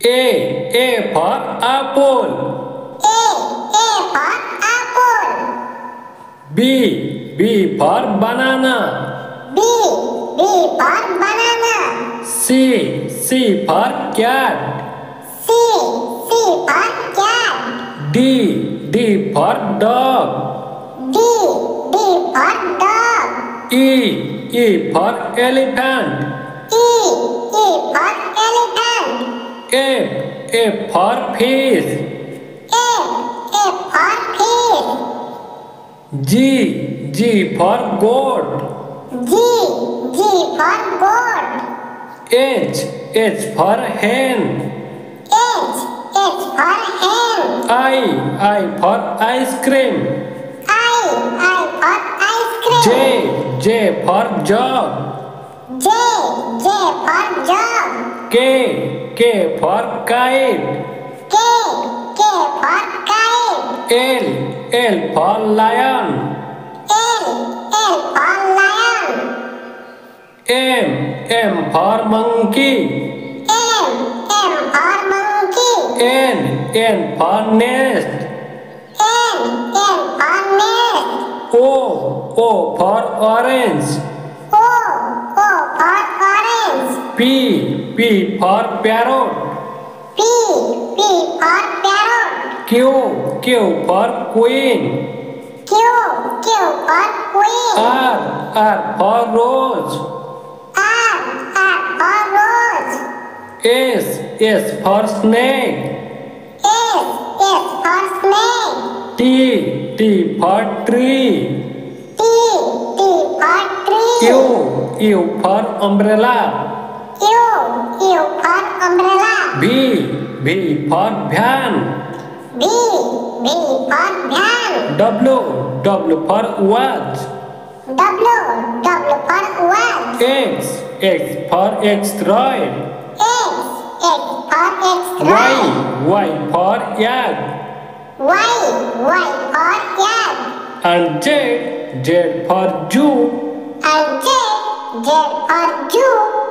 A. A for apple. A. A for apple. B. B for banana. B. B for banana. C. C for cat. C. C for cat. D. D for dog. D. D for dog. E. E for elephant. E. E for elephant. F. F for fish. F. F for fish. G. G for goat. G. G for goat. H. H for hen. H. H for hen. I. I for ice cream. I. I for ice cream. J. J for jog. J. J for jog. K. K for kite. K. K for kite. L. L for lion. L. L for lion. M. M for monkey. M. M for monkey. N. N for nest. N. N for nest. O. O for orange. O. O for orange. P. P for parrot. P. P for parrot. Q. Q for queen. Q. Q for queen. R. R for rose. R. R for rose. S. S for snake. S. S for snake. T. T for tree. T. T for tree. U. U for umbrella. U. U for umbrella. V. V for van. B. B for van. W. W for watch. W. W for watch. X. X for X-Droid. X. X for Y. X-ray. Y for yak. Y. Y for yak. And Z. Z for Jew. And Z. Z for Jew.